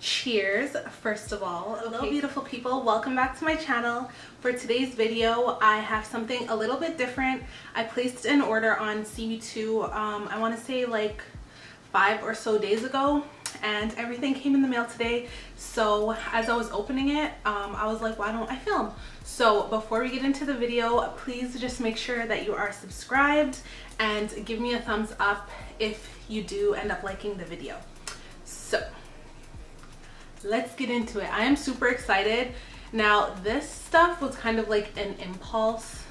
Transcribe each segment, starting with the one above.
cheers first of all. Okay. hello beautiful people. Welcome back to my channel. For today's video i have something a little bit different. I placed an order on cb2 um, i want to say like five or so days ago and everything came in the mail today. So as i was opening it um, i was like why don't i film? So before we get into the video please just make sure that you are subscribed and give me a thumbs up if you do end up liking the video. So let's get into it. I am super excited. Now this stuff was kind of like an impulse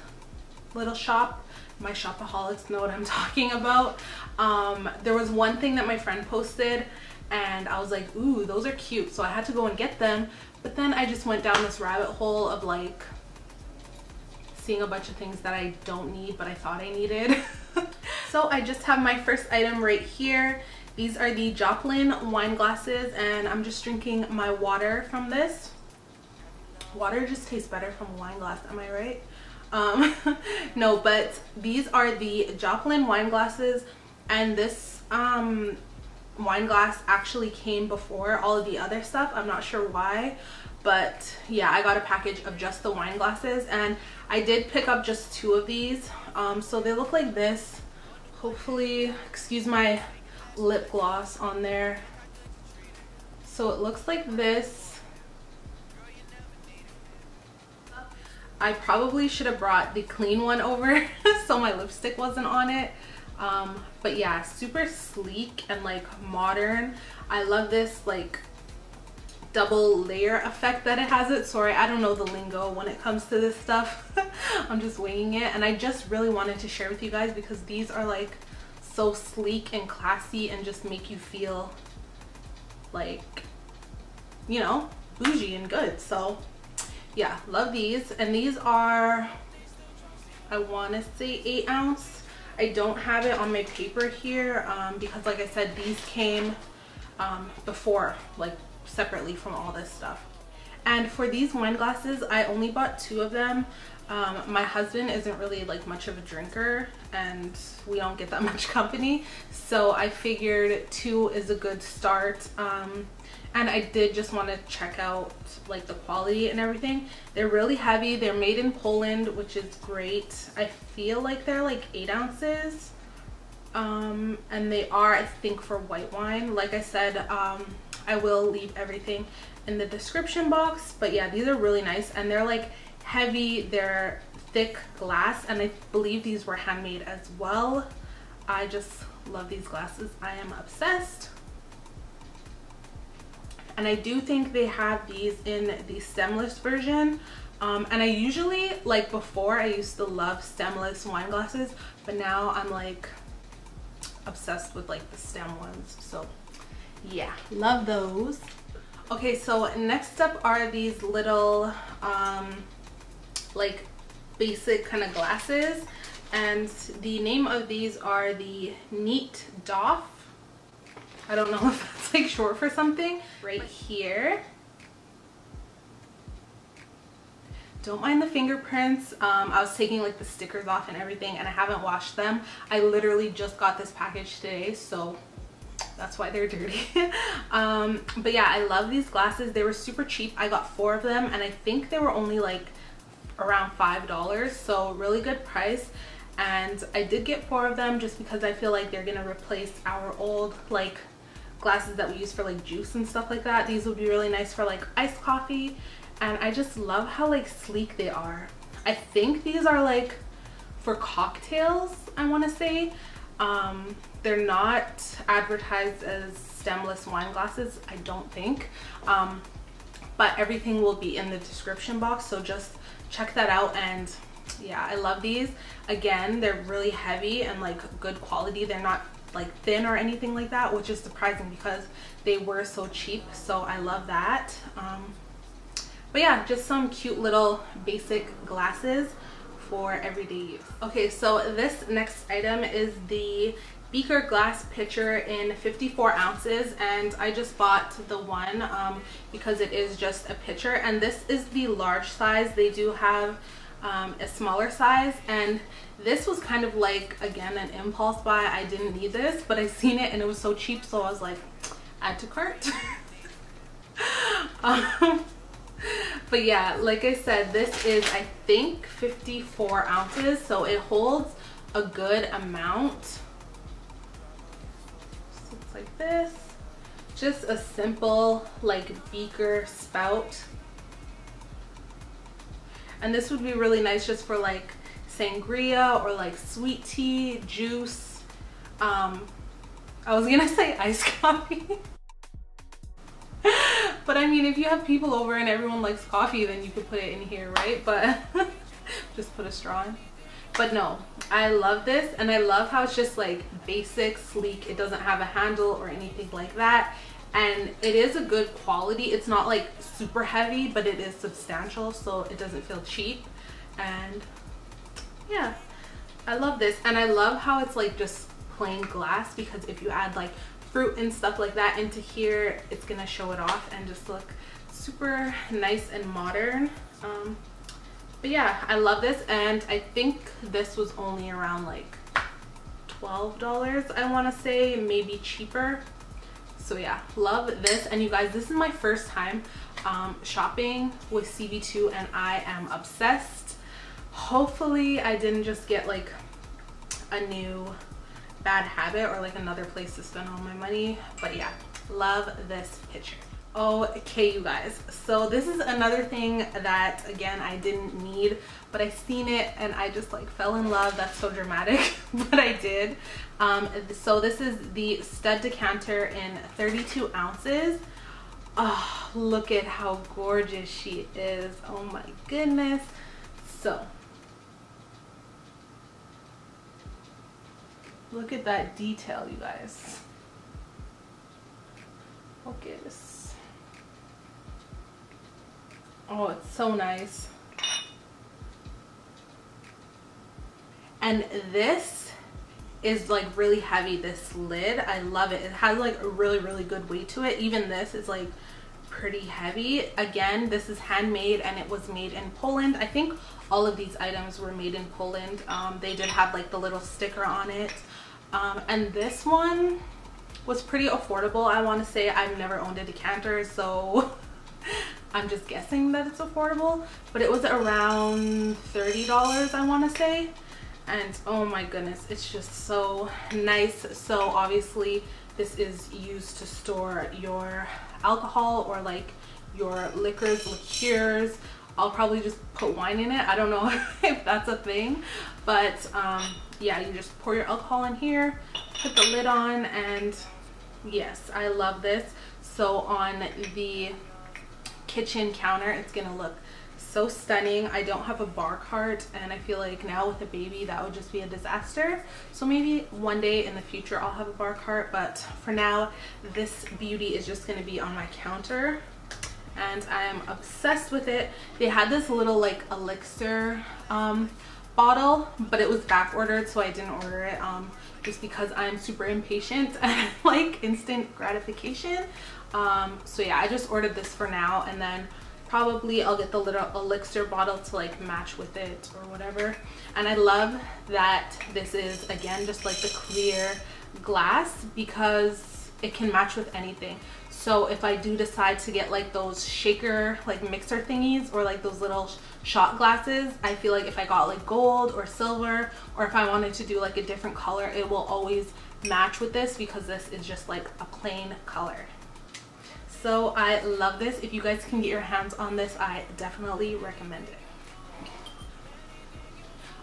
little shop. My shopaholics know what I'm talking about. Um, there was one thing that my friend posted and I was like, ooh, those are cute. So I had to go and get them. But then I just went down this rabbit hole of like seeing a bunch of things that I don't need, but I thought I needed. so I just have my first item right here. These are the Joplin wine glasses and I'm just drinking my water from this. Water just tastes better from a wine glass, am I right? Um, no, but these are the Joplin wine glasses and this um, wine glass actually came before all of the other stuff. I'm not sure why, but yeah, I got a package of just the wine glasses and I did pick up just two of these. Um, so they look like this. Hopefully, excuse my lip gloss on there. So it looks like this. I probably should have brought the clean one over so my lipstick wasn't on it. Um, but yeah, super sleek and like modern. I love this like double layer effect that it has it. Sorry, I don't know the lingo when it comes to this stuff. I'm just winging it and I just really wanted to share with you guys because these are like so sleek and classy and just make you feel like, you know, bougie and good. So yeah, love these. And these are, I want to say eight ounce. I don't have it on my paper here um, because like I said, these came um, before, like separately from all this stuff. And for these wine glasses, I only bought two of them. Um, my husband isn't really like much of a drinker and we don't get that much company. So I figured two is a good start. Um, and I did just want to check out like the quality and everything. They're really heavy. They're made in Poland, which is great. I feel like they're like eight ounces. Um, and they are, I think, for white wine. Like I said, um, I will leave everything in the description box. But yeah, these are really nice and they're like heavy. They're thick glass and I believe these were handmade as well. I just love these glasses. I am obsessed. And I do think they have these in the stemless version. Um, and I usually, like before, I used to love stemless wine glasses, but now I'm like obsessed with like the stem ones. So yeah, love those. Okay, so next up are these little um, like basic kind of glasses and the name of these are the Neat Doff. I don't know if that's like short for something. Right here. Don't mind the fingerprints. Um, I was taking like the stickers off and everything and I haven't washed them. I literally just got this package today so that's why they're dirty. Um, but yeah i love these glasses. They were super cheap. I got four of them and i think they were only like around five dollars so really good price. And I did get four of them just because I feel like they're gonna replace our old like glasses that we use for like juice and stuff like that. These would be really nice for like iced coffee. And I just love how like sleek they are. I think these are like for cocktails I want to say. Um they're not advertised as stemless wine glasses I don't think. Um but everything will be in the description box so just check that out and yeah i love these. Again they're really heavy and like good quality. They're not like thin or anything like that which is surprising because they were so cheap so i love that. Um but yeah just some cute little basic glasses for everyday use. Okay so this next item is the beaker glass pitcher in 54 ounces and I just bought the one um, because it is just a pitcher and this is the large size. They do have um, a smaller size and this was kind of like again an impulse buy. I didn't need this but I seen it and it was so cheap so I was like add to cart. Um, but yeah, like I said, this is, I think, 54 ounces. So it holds a good amount. Just looks like this. Just a simple like beaker spout. And this would be really nice just for like sangria or like sweet tea, juice. Um, I was gonna say iced coffee. But I mean, if you have people over and everyone likes coffee, then you could put it in here, right? But just put a straw in. But no, I love this and I love how it's just like basic, sleek. It doesn't have a handle or anything like that. And it is a good quality. It's not like super heavy, but it is substantial, so it doesn't feel cheap. And yeah, I love this. And I love how it's like just plain glass because if you add like fruit and stuff like that into here, it's gonna show it off and just look super nice and modern. Um, but yeah, I love this and I think this was only around like $12 I want to say, maybe cheaper. So yeah, love this. And you guys, this is my first time um, shopping with CB2 and I am obsessed. Hopefully I didn't just get like a new bad habit or like another place to spend all my money. But yeah, love this picture. Okay you guys so this is another thing that again i didn't need but i seen it and i just like fell in love. That's so dramatic but i did. Um, so this is the stud decanter in 32 ounces. Oh look at how gorgeous she is. Oh my goodness. So look at that detail you guys focus Oh, it's so nice. And this is like really heavy, this lid. I love it. It has like a really, really good weight to it. Even this is like pretty heavy. Again, this is handmade and it was made in Poland. I think all of these items were made in Poland. Um, they did have like the little sticker on it. Um, and this one was pretty affordable. I want to say I've never owned a decanter, so I'm just guessing that it's affordable, but it was around $30, I want to say. And oh my goodness, it's just so nice. So obviously this is used to store your alcohol or like your liquors, liqueurs. I'll probably just put wine in it. I don't know if that's a thing, but um, yeah, you just pour your alcohol in here, put the lid on, and yes, I love this. So on the kitchen counter. It's gonna look so stunning. I don't have a bar cart and I feel like now with a baby that would just be a disaster. So maybe one day in the future I'll have a bar cart but for now this beauty is just gonna be on my counter and I'm obsessed with it. They had this little like elixir um, bottle but it was back ordered so I didn't order it um, just because I'm super impatient and like instant gratification. Um so yeah i just ordered this for now and then probably i'll get the little elixir bottle to like match with it or whatever. And i love that this is again just like the clear glass because it can match with anything so if i do decide to get like those shaker like mixer thingies or like those little shot glasses i feel like if i got like gold or silver or if i wanted to do like a different color it will always match with this because this is just like a plain color so I love this. If you guys can get your hands on this, I definitely recommend it.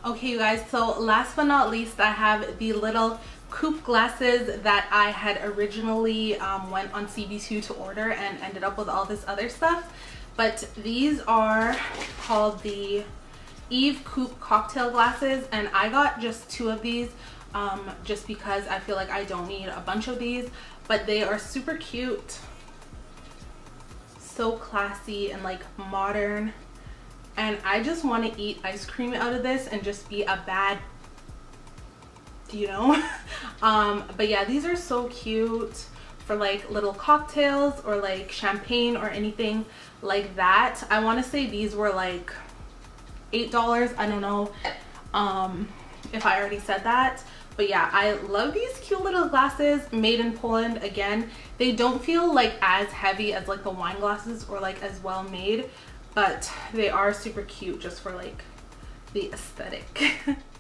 Okay, you guys, so last but not least, I have the little coupe glasses that I had originally um, went on CB2 to order and ended up with all this other stuff. But these are called the Eve Coupe cocktail glasses and I got just two of these um, just because I feel like I don't need a bunch of these. But they are super cute so classy and like modern and I just want to eat ice cream out of this and just be a bad you know? Um but yeah these are so cute for like little cocktails or like champagne or anything like that. I want to say these were like eight dollars. I don't know um if I already said that. But yeah i love these cute little glasses made in poland again. They don't feel like as heavy as like the wine glasses or like as well made but they are super cute just for like the aesthetic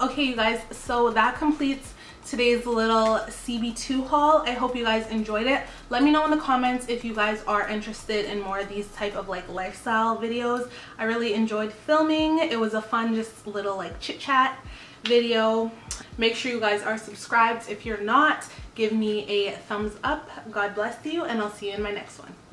okay you guys so that completes today's little CB2 haul. I hope you guys enjoyed it. Let me know in the comments if you guys are interested in more of these type of like lifestyle videos. I really enjoyed filming. It was a fun just little like chit chat video. Make sure you guys are subscribed. If you're not, give me a thumbs up. God bless you and I'll see you in my next one.